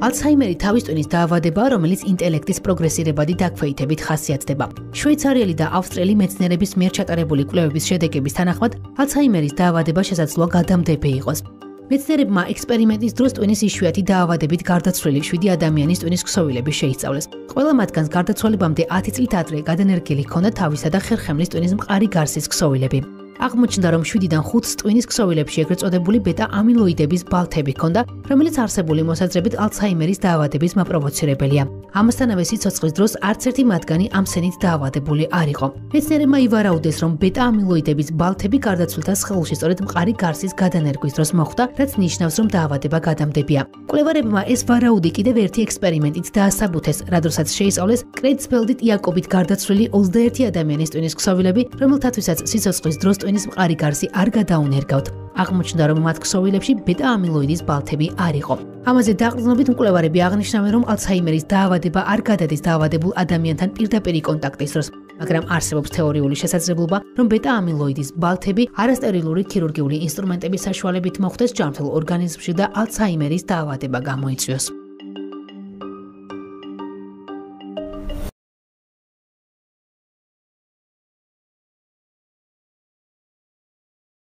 ალცჰაიმერი თავის ტვინის დაავადებაა, რომელიც ინტელექტის პროგრესირებადი დაქვეითებით ხასიათდება. შვეიცარიელი და ავსტრიელი მეცნიერების მიერ ჩატარებული კვლევების შედეგების თანახმად, ალცჰაიმერის დაავადება შესაძლოა გადამდები იყოს. მეცნიერებმა ექსპერიმენტის დროს ტვინის იშვიათი დაავადებით გარდაცვლილი 7 ადამიანის ტვინის ქსოვილები შეისწავლეს. ყველა მათგანს გარდაცვალებამდე 10 წლით ადრე გადანერგილი ჰქონდა თავისა და ხერხემლის ტვინის მყარი გარსის ქსოვილები. აღმოჩნდა, რომ 7-დან 5 ტვინის ქსოვილებში ეგრეთ წოდებული ბეტა-ამინოიდების ბალთები ჰქონდა, რომელიც არსებული მოსაზრებით ალცჰაიმერის დაავადების მაპროვოცირებელია. ამასთანავე სიცოცხლის დროს არც ერთი მათგანი ამ სენით დაავადებული არ იყო. მეცნიერებმა ივარაუდეს, რომ ბეტა-ამინოიდების ბალთები გარდაცვლილთა სხეულში სწორედ მყარი გარსის გადანერგვის დროს მოხდა, რაც ნიშნავს, რომ დაავადება გადამდებია. კვლევარებმა ეს ვარაუდი კიდევ ერთი ექსპერიმენტით დაასაბუთეს, რადგანაც შეისწავლეს კრეიცფელდით იაკობით გარდაცვლილი 21 ადამიანის ტვინის ქსოვილები, რომელთათვისაც სიცოცხლის დროს ტვინის მყარი გარსი არ გადაუნერგავთ. აღმოჩნდა, რომ მათ ქსოვილებში ბეტა-ამინოიდის ბალთები არ იყო. ამაზე დაყრდნობით მკვლევარები აღნიშნავენ, რომ ალცჰაიმერის დაავადება არ გადადის დაავადებულ ადამიანთან პირდაპირი კონტაქტის დროს, მაგრამ არსებობს თეორიული შესაძლებლობა, რომ ბეტა-ამინოიდის ბალთები არასტერილური ქირურგიული ინსტრუმენტების საშუალებით მოხვდეს ჯანმრთელ ორგანიზმში და ალცჰაიმერის დაავადება გამოიწვიოს.